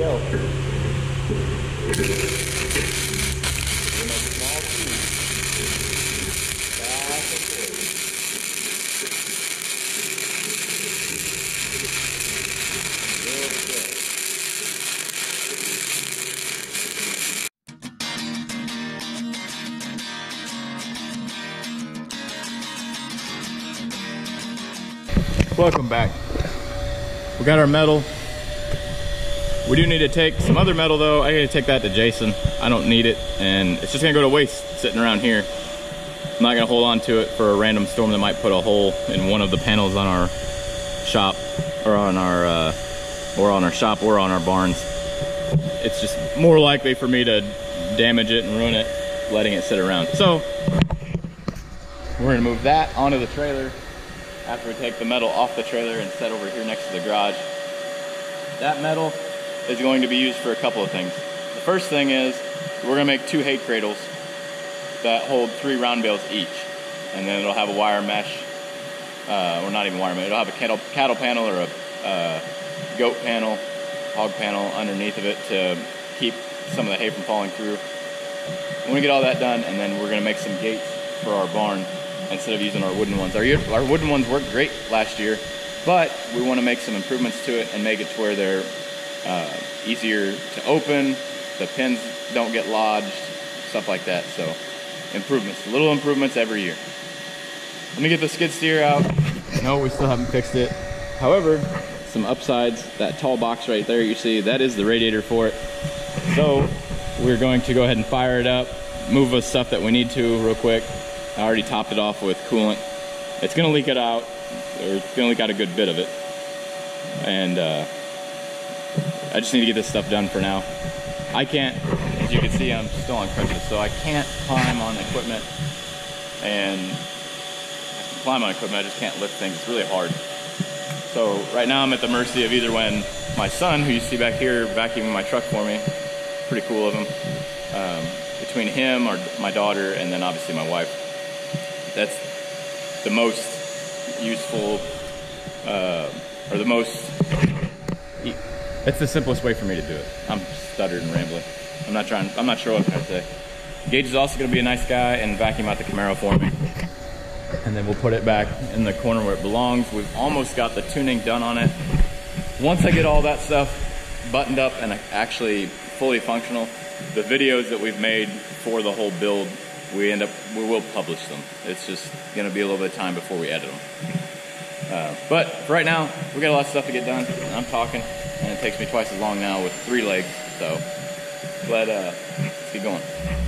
go. Welcome back. We got our metal. We do need to take some other metal though. I gotta take that to Jason. I don't need it and it's just gonna go to waste sitting around here. I'm not gonna hold on to it for a random storm that might put a hole in one of the panels on our shop or on our uh, or on our shop or on our barns. It's just more likely for me to damage it and ruin it letting it sit around. So we're gonna move that onto the trailer after we take the metal off the trailer and set over here next to the garage. That metal is going to be used for a couple of things. The first thing is we're gonna make two hay cradles that hold three round bales each. And then it'll have a wire mesh, uh, or not even wire mesh, it'll have a cattle, cattle panel or a uh, goat panel, hog panel underneath of it to keep some of the hay from falling through. We're gonna get all that done and then we're gonna make some gates for our barn instead of using our wooden ones. Our, our wooden ones worked great last year, but we want to make some improvements to it and make it to where they're uh, easier to open, the pins don't get lodged, stuff like that. So improvements, little improvements every year. Let me get the skid steer out. No, we still haven't fixed it. However, some upsides, that tall box right there you see, that is the radiator for it. So we're going to go ahead and fire it up, move the stuff that we need to real quick. I already topped it off with coolant. It's gonna leak it out, or it's gonna leak out a good bit of it. And uh, I just need to get this stuff done for now. I can't, as you can see, I'm still on crutches, so I can't climb on equipment and climb on equipment, I just can't lift things. It's really hard. So right now I'm at the mercy of either when my son, who you see back here vacuuming my truck for me, pretty cool of him, um, between him or my daughter and then obviously my wife. That's the most useful, uh, or the most, it's the simplest way for me to do it. I'm stuttered and rambling. I'm not trying, I'm not sure what I'm to say. Gage is also gonna be a nice guy and vacuum out the Camaro for me. And then we'll put it back in the corner where it belongs. We've almost got the tuning done on it. Once I get all that stuff buttoned up and actually fully functional, the videos that we've made for the whole build, we end up, we will publish them. It's just gonna be a little bit of time before we edit them. Uh, but for right now, we got a lot of stuff to get done. I'm talking, takes me twice as long now with three legs. So, but uh, let's get going.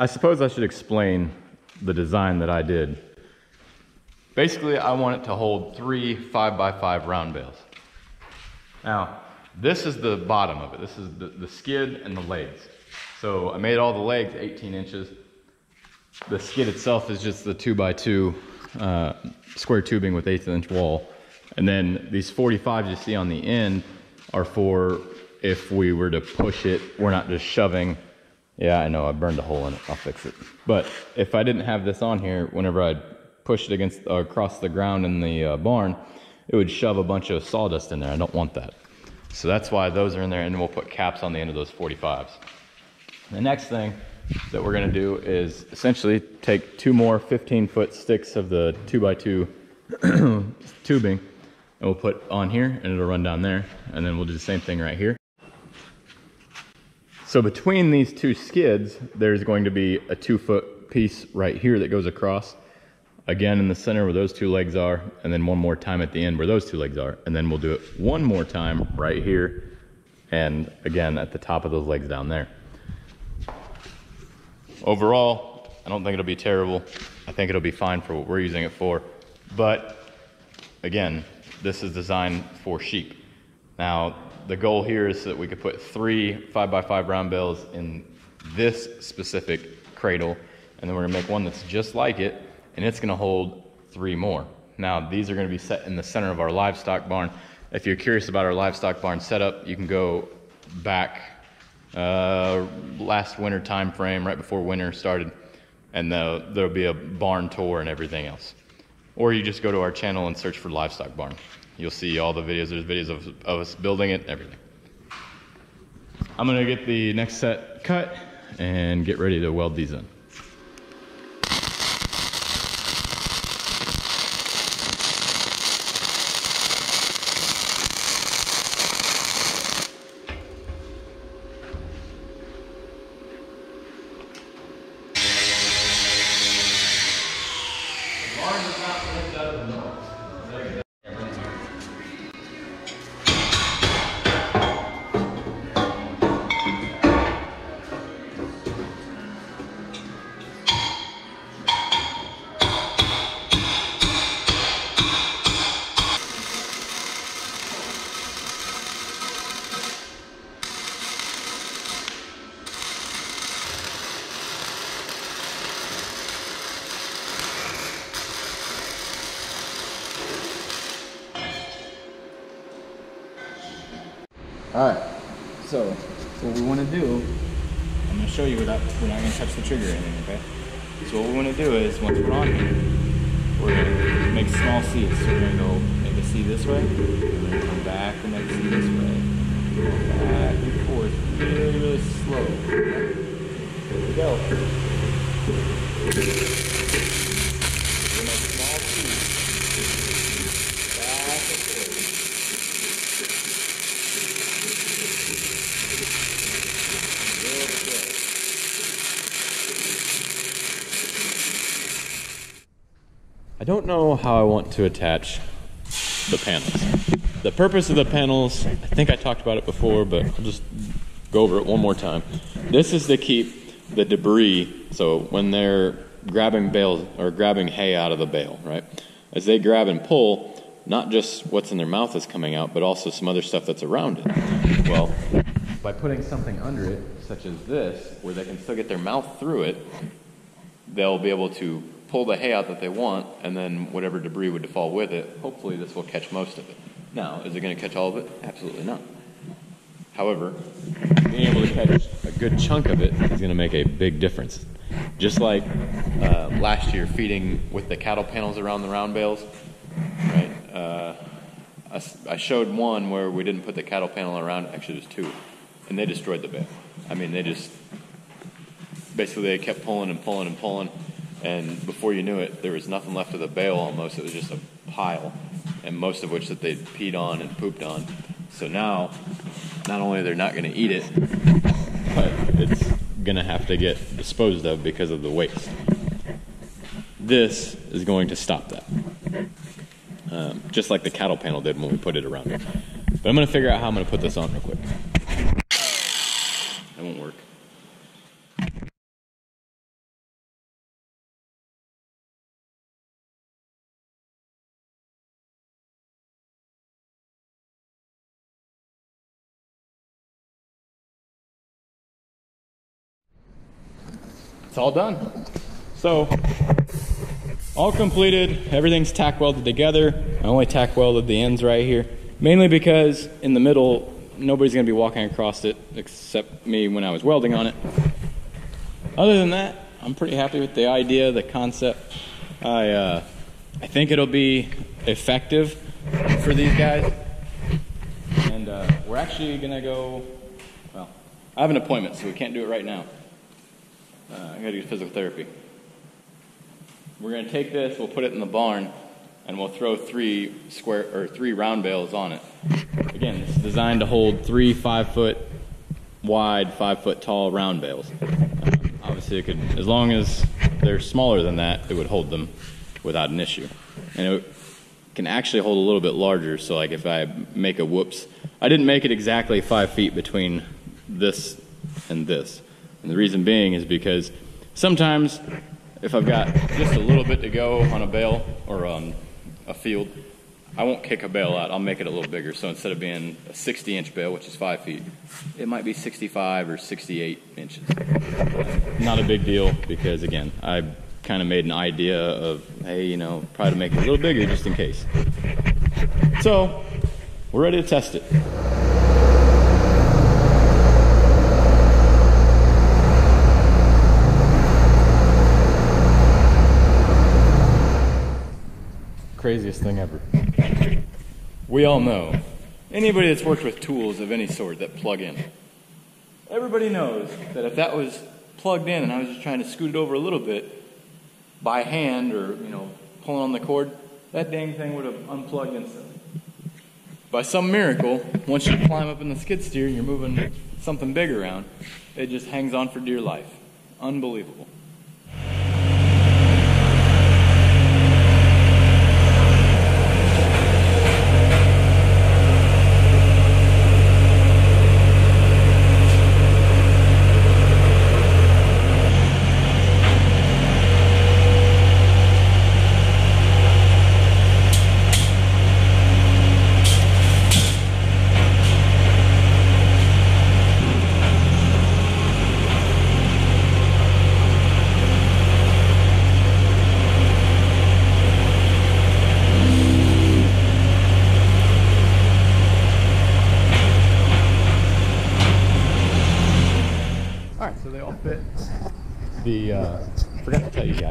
I suppose I should explain the design that I did. Basically, I want it to hold three five by five round bales. Now, this is the bottom of it. This is the, the skid and the legs. So I made all the legs 18 inches. The skid itself is just the two by two uh, square tubing with eighth inch wall. And then these 45s you see on the end are for if we were to push it, we're not just shoving yeah, I know, I burned a hole in it. I'll fix it. But if I didn't have this on here, whenever I'd push it against or across the ground in the uh, barn, it would shove a bunch of sawdust in there. I don't want that. So that's why those are in there, and we'll put caps on the end of those 45s. The next thing that we're gonna do is essentially take two more 15 foot sticks of the two by two tubing, and we'll put on here, and it'll run down there, and then we'll do the same thing right here. So between these two skids, there's going to be a two foot piece right here that goes across. Again, in the center where those two legs are, and then one more time at the end where those two legs are. And then we'll do it one more time right here, and again at the top of those legs down there. Overall, I don't think it'll be terrible. I think it'll be fine for what we're using it for. But again, this is designed for sheep. Now, the goal here is so that we could put three five by five round bales in this specific cradle, and then we're gonna make one that's just like it, and it's gonna hold three more. Now, these are gonna be set in the center of our livestock barn. If you're curious about our livestock barn setup, you can go back uh, last winter time frame, right before winter started, and the, there'll be a barn tour and everything else. Or you just go to our channel and search for livestock barn. You'll see all the videos. There's videos of, of us building it, everything. I'm gonna get the next set cut and get ready to weld these in. So what we want to do, I'm going to show you without we're not going to touch the trigger or anything. Okay. So what we want to do is once we're on here, we're going to make small C's. So we're going to go make a C this way, and going to come back and make a C this way, back and forth, really, really slow. Okay? Here we go. We're gonna make small C's. Back and forth. Real slow. I don't know how I want to attach the panels. The purpose of the panels, I think I talked about it before, but I'll just go over it one more time. This is to keep the debris, so when they're grabbing bales or grabbing hay out of the bale, right? As they grab and pull, not just what's in their mouth is coming out, but also some other stuff that's around it. Well, by putting something under it, such as this, where they can still get their mouth through it, they'll be able to pull the hay out that they want, and then whatever debris would fall with it, hopefully this will catch most of it. Now, is it going to catch all of it? Absolutely not. However, being able to catch a good chunk of it is going to make a big difference. Just like uh, last year, feeding with the cattle panels around the round bales, right? Uh, I, I showed one where we didn't put the cattle panel around. Actually, there's two, and they destroyed the bale. I mean, they just basically they kept pulling and pulling and pulling, and before you knew it, there was nothing left of the bale. Almost, it was just a pile, and most of which that they'd peed on and pooped on. So now, not only they're not going to eat it, but it's going to have to get disposed of because of the waste. This is going to stop that, um, just like the cattle panel did when we put it around it. But I'm going to figure out how I'm going to put this on real quick. It's all done. So, all completed. Everything's tack welded together. I only tack welded the ends right here, mainly because in the middle, nobody's gonna be walking across it except me when I was welding on it. Other than that, I'm pretty happy with the idea, the concept. I uh, I think it'll be effective for these guys. And uh, we're actually gonna go. Well, I have an appointment, so we can't do it right now. Uh, I gotta do physical therapy. We're gonna take this, we'll put it in the barn, and we'll throw three square or three round bales on it. Again, it's designed to hold three five foot wide, five foot tall round bales. Obviously, it could, as long as they're smaller than that, it would hold them without an issue. And it can actually hold a little bit larger. So, like if I make a whoops, I didn't make it exactly five feet between this and this. And the reason being is because sometimes if I've got just a little bit to go on a bale or on a field, I won't kick a bale out. I'll make it a little bigger. So instead of being a 60 inch bale, which is five feet, it might be 65 or 68 inches. Not a big deal because, again, I kind of made an idea of, hey, you know, probably to make it a little bigger just in case. So we're ready to test it. Craziest thing ever. We all know, anybody that's worked with tools of any sort that plug in, everybody knows that if that was plugged in and I was just trying to scoot it over a little bit by hand or, you know, pulling on the cord, that dang thing would have unplugged instantly. By some miracle, once you climb up in the skid steer and you're moving something big around, it just hangs on for dear life. Unbelievable.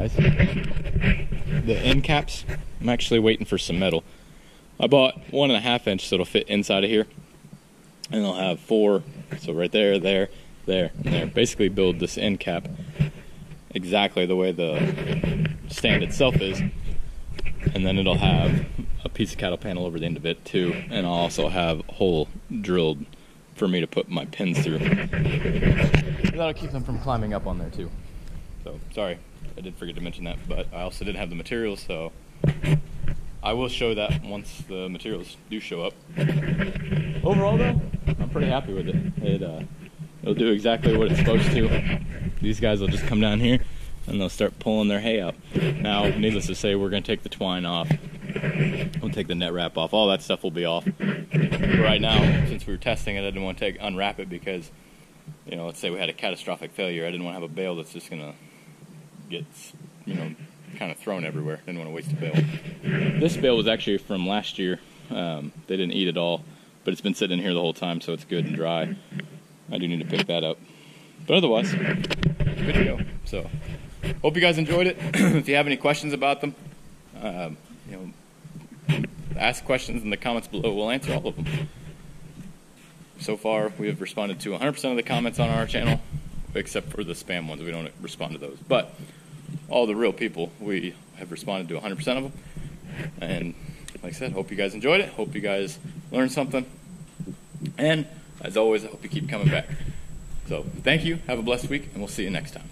Guys, the end caps. I'm actually waiting for some metal. I bought one and a half inch, so it'll fit inside of here, and they'll have four. So right there, there, there, and there. Basically, build this end cap exactly the way the stand itself is, and then it'll have a piece of cattle panel over the end of it too, and I'll also have a hole drilled for me to put my pins through. That'll keep them from climbing up on there too. So sorry, I did forget to mention that, but I also didn't have the materials, so I will show that once the materials do show up. Overall, though, I'm pretty happy with it. It uh, it'll do exactly what it's supposed to. These guys will just come down here and they'll start pulling their hay out. Now, needless to say, we're gonna take the twine off. We'll take the net wrap off. All that stuff will be off. But right now, since we were testing it, I didn't want to take unwrap it because you know, let's say we had a catastrophic failure, I didn't want to have a bale that's just gonna get, you know, kind of thrown everywhere. Didn't want to waste a bale. This bale was actually from last year. Um, they didn't eat it all, but it's been sitting in here the whole time, so it's good and dry. I do need to pick that up, but otherwise, good to go. So, hope you guys enjoyed it. if you have any questions about them, um, you know, ask questions in the comments below. We'll answer all of them so far we have responded to 100% of the comments on our channel except for the spam ones we don't respond to those but all the real people we have responded to 100% of them. And like i said hope you guys enjoyed it. Hope you guys learned something. And as always i hope you keep coming back. So thank you. Have a blessed week and we'll see you next time